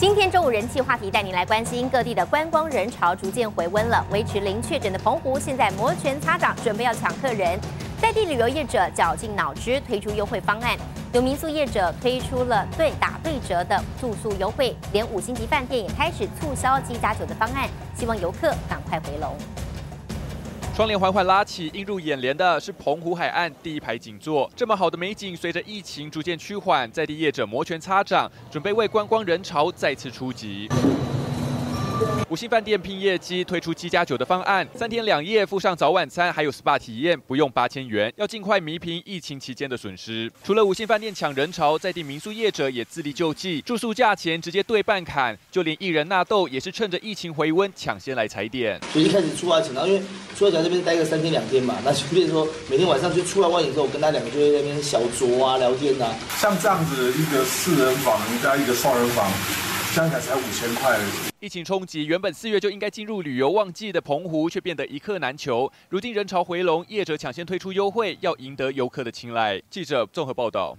今天周五人气话题带您来关心各地的观光人潮逐渐回温了，维持零确诊的澎湖现在摩拳擦掌，准备要抢客人。在地旅游业者绞尽脑汁推出优惠方案，有民宿业者推出了对打对折的住宿优惠，连五星级饭店也开始促销七加酒的方案，希望游客赶快回笼。窗帘缓缓拉起，映入眼帘的是澎湖海岸第一排景座。这么好的美景，随着疫情逐渐趋缓，在地业者摩拳擦掌，准备为观光人潮再次出击。五星饭店拼业绩，推出七加九的方案，三天两夜附上早晚餐，还有 SPA 体验，不用八千元，要尽快弥平疫情期间的损失。除了五星饭店抢人潮，在地民宿业者也自力救济，住宿价钱直接对半砍，就连艺人纳豆也是趁着疫情回温，抢先来踩点。所以一开始出外景，然后因为出外景这边待个三天两天嘛，那就变成说每天晚上就出来外景之后，跟他两个就在那边小酌啊、聊天啊。像这样子一个四人房加一个双人房。加起来才五千块而已。疫情冲击，原本四月就应该进入旅游旺季的澎湖，却变得一客难求。如今人潮回笼，业者抢先推出优惠，要赢得游客的青睐。记者综合报道。